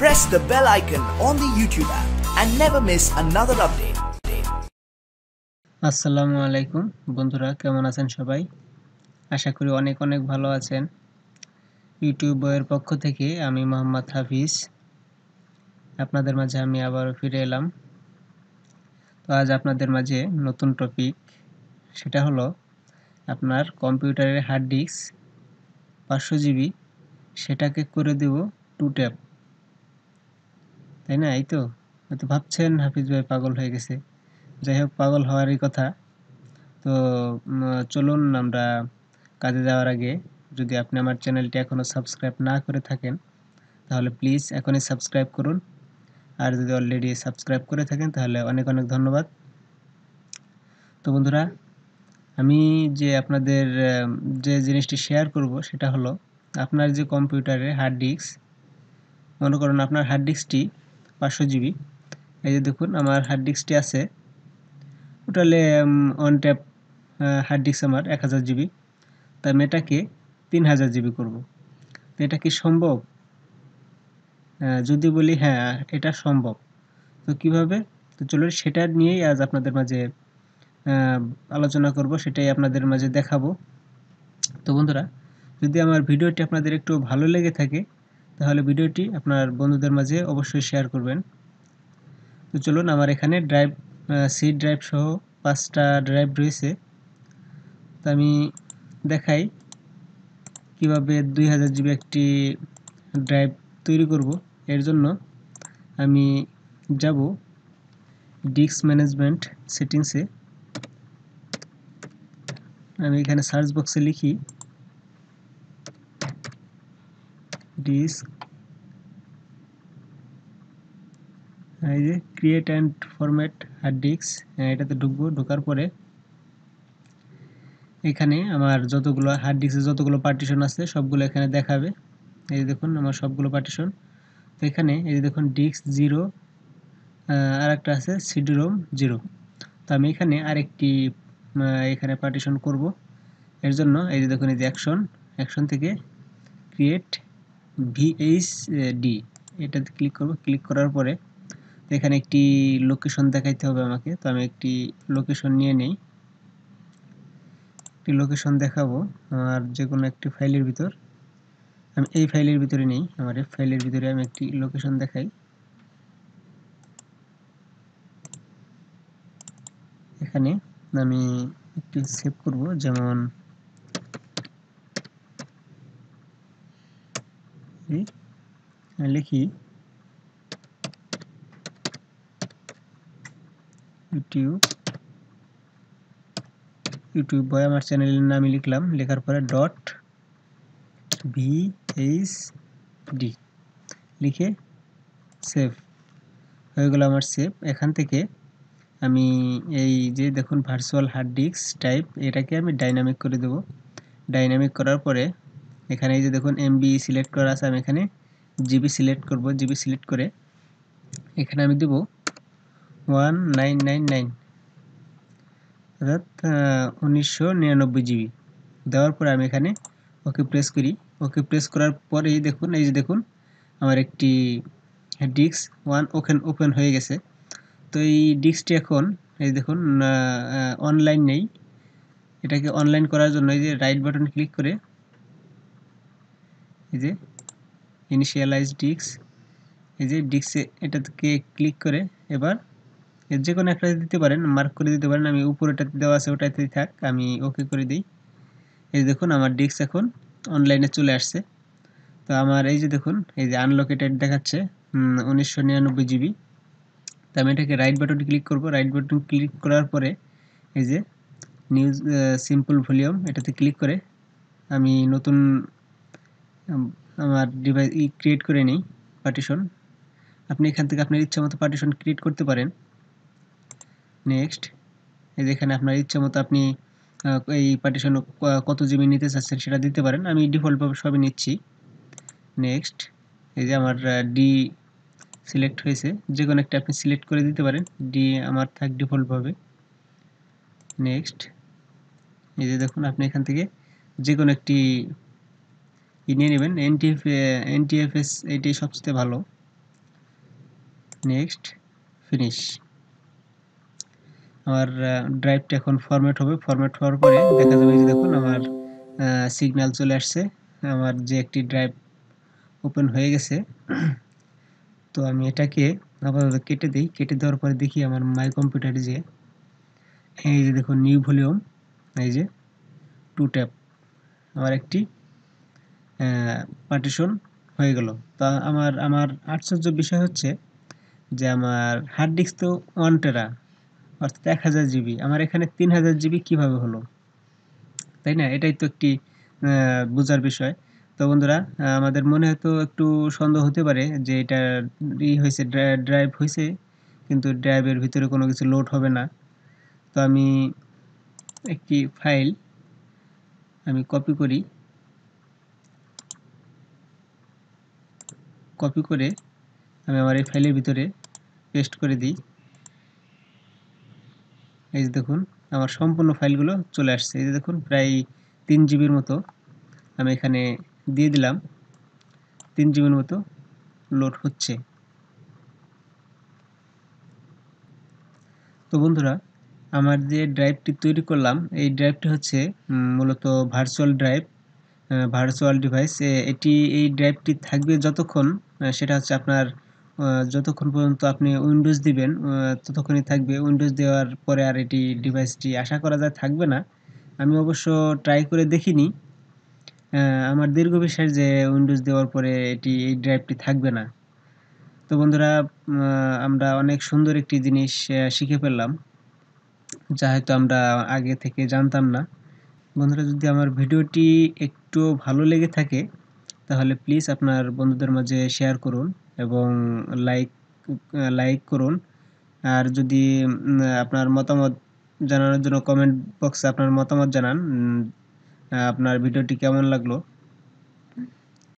Press the bell icon on the YouTube app and never miss another update. আসসালামু আলাইকুম বন্ধুরা, কেমন আছেন সবাই? আশা করি অনেক অনেক ভালো আছেন। ইউটিউব বইয়ের পক্ষ থেকে আমি মোহাম্মদ হাফিজ। আপনাদের মাঝে আমি আবার ফিরে এলাম। তো আজ আপনাদের মাঝে নতুন টপিক সেটা হলো আপনার কম্পিউটারের হার্ড ডিস্ক পাঁচশো জিবি সেটাকে করে দেব টু ট্যাপ তাই না? এই তো হয়তো ভাবছেন হাফিজ ভাই পাগল হয়ে গেছে। যাই হোক, পাগল হওয়ারই কথা। তো চলুন আমরা কাজে যাওয়ার আগে যদি আপনি আমার চ্যানেলটি এখনও সাবস্ক্রাইব না করে থাকেন, তাহলে প্লিজ এখনই সাবস্ক্রাইব করুন। আর যদি অলরেডি সাবস্ক্রাইব করে থাকেন, তাহলে অনেক অনেক ধন্যবাদ। তো বন্ধুরা, আমি যে আপনাদের, যে জিনিসটি শেয়ার করব, সেটা হলো আপনার যে কম্পিউটারে হার্ড ডিস্ক মনে করুন আপনার হার্ড ডিস্কটি পাঁচশো জিবি এই যে দেখুন, আমার হার্ড ডিস্কটি আছে। টোটালে অন ট্যাপ হার্ড ডিস্ক আমার এক হাজার জিবি তা আমি এটাকে তিন হাজার জিবি করব। তো এটা কি সম্ভব? যদি বলি হ্যাঁ এটা সম্ভব। তো কীভাবে? তো চলুন, সেটা নিয়েই আজ আপনাদের মাঝে আলোচনা করব, সেটাই আপনাদের মাঝে দেখাবো। তো বন্ধুরা, যদি আমার ভিডিওটি আপনাদের একটু ভালো লেগে থাকে তাহলে ভিডিওটি আপনার বন্ধুদের মাঝে অবশ্যই শেয়ার করবেন। তো চলুন, আমার এখানে ড্রাইভ সি ড্রাইভ সহ পাঁচটা ড্রাইভ রয়েছে। তো আমি দেখাই কীভাবে দুই হাজার জিবি একটি ড্রাইভ তৈরি করব। এর জন্য আমি যাব ডিস্ক ম্যানেজমেন্ট সেটিংসে। আমি এখানে সার্চ বক্সে লিখি ডিস্ক এই যে create and format hard disk এটাতে ঢুকবো, ঢোকার পরে এখানে আমার যতগুলো হার্ড ডিস্কের যতগুলো পার্টিশন আছে, সবগুলো এখানে দেখাবে। এই যে দেখুন, আমার সবগুলো পার্টিশন তো এখানে এই যে দেখুন ডিস্ক জিরো আর একটা আছে সিডি রোম জিরো তো আমি এখানে আরেকটি এখানে পার্টিশন করব। এর জন্য এই যে দেখুন, এই যে অ্যাকশন অ্যাকশন থেকে ক্রিয়েট ভিএইচ ডি এটাতে ক্লিক করব। ক্লিক করার পরে এখানে একটি লোকেশন দেখাইতে হবে আমাকে। তো আমি একটি লোকেশন নিয়ে নেই। একটি লোকেশন দেখাবো আমার যে কোনো একটি ফাইলের ভিতর। আমি এই ফাইলের ভিতরে নেই, আমার এই ফাইলের ভিতরে আমি একটি লোকেশন দেখাই। এখানে আমি একটি সেভ করব, যেমন আমি লিখি ইউটিউব ইউটিউব বয় আমার চ্যানেলের নামই লিখলাম। লেখার পরে ডট ভি এইচ ডি লিখে সেভ হয়ে গেল আমার সেভ এখান থেকে আমি এই যে দেখুন ভার্চুয়াল হার্ড ডিস্ক টাইপ এটাকে আমি ডাইনামিক করে দেব। ডাইনামিক করার পরে এখানে এই যে দেখুন এমবি সিলেক্ট করা আছে, আমি এখানে জিবি সিলেক্ট করব জিবি সিলেক্ট করে এখানে আমি দেব ওয়ান নাইন নাইন নাইন অর্থাৎ উনিশশো নিরানব্বই জিবি দেওয়ার পরে আমি এখানে ওকে প্রেস করি। ওকে প্রেস করার পরেই দেখুন, এই যে দেখুন, আমার একটি ডিস্ক ওয়ান ওপেন ওপেন হয়ে গেছে। তো এই ডিস্কটি এখন, এই দেখুন অনলাইন নেই। এটাকে অনলাইন করার জন্য এই যে রাইট বাটন ক্লিক করে এই যে ইনিশিয়ালাইজ ডিস্ক এই যে ডিস্কে এটাকে ক্লিক করে এবার এর যে কোনো একটা দিতে পারেন মার্ক করে দিতে পারেন, আমি উপরেটাতে দেওয়া আছে ওটাতেই থাক, আমি ওকে করে দিই। এই দেখুন আমার ডিস্ক এখন অনলাইনে চলে আসছে। তো আমার এই যে দেখুন, এই যে আনলোকেটেড দেখাচ্ছে উনিশশো নিরানব্বই জিবি তো আমি এটাকে রাইট বাটনে ক্লিক করব। রাইট বাটন ক্লিক করার পরে এই যে নিউজ সিম্পল ভলিউম এটাতে ক্লিক করে আমি নতুন আমার ডিভাইস ই ক্রিয়েট করে নিই পার্টিশন আপনি এখান থেকে আপনার ইচ্ছা মতো পার্টিশন ক্রিয়েট করতে পারেন। নেক্সট এই যে এখানে আপনার ইচ্ছা মতো আপনি এই পার্টিশন কত জিবি নিতে চাচ্ছেন সেটা দিতে পারেন। আমি ডিফল্টভাবে সবই নিচ্ছি। নেক্সট এই যে আমার ডি সিলেক্ট হয়েছে। যে কোনো একটা আপনি সিলেক্ট করে দিতে পারেন। ডি আমার থাক ডিফল্টভাবে নেক্সট এই যে দেখুন, আপনি এখান থেকে যে কোনো একটি কি নিয়ে নেবেন এনটিএফ এনটিএফএস এটি সবচেয়ে ভালো। নেক্সট ফিনিশ আমার ড্রাইভটা এখন ফরম্যাট হবে। ফরম্যাট হওয়ার পরে দেখা যাবে যে দেখুন আমার সিগন্যাল চলে আসছে। আমার যে একটি ড্রাইভ ওপেন হয়ে গেছে। তো আমি এটাকে আপাতত কেটে দিই। কেটে দেওয়ার পরে দেখি আমার মাই কম্পিউটারে যে, এই যে দেখুন নিউ ভলিউম এই যে টু ট্যাপ আমার একটি পার্টিশন হয়ে গেল। তা আমার আমার আশ্চর্য বিষয় হচ্ছে যে আমার হার্ড ডিস্ক তো ওয়ান টেরা অর্থাৎ এক হাজার জিবি আমার এখানে তিন হাজার জিবি কীভাবে হলো? তাই না? এটাই তো একটি বোঝার বিষয়। তো বন্ধুরা আমাদের মনে হয়তো একটু সন্দেহ হতে পারে যে এটা ই হয়েছে ড্রাইভ হয়েছে, কিন্তু ড্রাইভের ভিতরে কোনো কিছু লোড হবে না। তো আমি একটি ফাইল আমি কপি করি। কপি করে আমি আমার এই ফাইলের ভিতরে পেস্ট করে দিই। এই যে দেখুন, আমার সম্পূর্ণ ফাইলগুলো চলে আসছে। এই যে দেখুন, প্রায় তিন জিবির মতো আমি এখানে দিয়ে দিলাম। তিন জিবির মতো লোড হচ্ছে। তো বন্ধুরা, আমার যে ড্রাইভটি তৈরি করলাম, এই ড্রাইভটি হচ্ছে মূলত ভার্চুয়াল ড্রাইভ ভার্চুয়াল ডিভাইস এটি, এই ড্রাইভটি থাকবে যতক্ষণ সেটা হচ্ছে আপনার যতক্ষণ পর্যন্ত আপনি উইন্ডোজ দিবেন ততক্ষণই থাকবে। উইন্ডোজ দেওয়ার পরে আর এটি ডিভাইসটি আশা করা যায় থাকবে না। আমি অবশ্য ট্রাই করে দেখিনি। আমার দীর্ঘ বিশ্বাস যে উইন্ডোজ দেওয়ার পরে এটি, এই ড্রাইভটি থাকবে না। তো বন্ধুরা আমরা অনেক সুন্দর একটি জিনিস শিখে ফেললাম, যা হয়তো আমরা আগে থেকে জানতাম না। বন্ধুরা, যদি আমার ভিডিওটি একটু ভালো লেগে থাকে, তাহলে প্লিজ আপনার বন্ধুদের মাঝে শেয়ার করুন এবং লাইক লাইক করুন। আর যদি আপনার মতামত জানানোর জন্য কমেন্ট বক্সে আপনার মতামত জানান আপনার ভিডিওটি কেমন লাগল?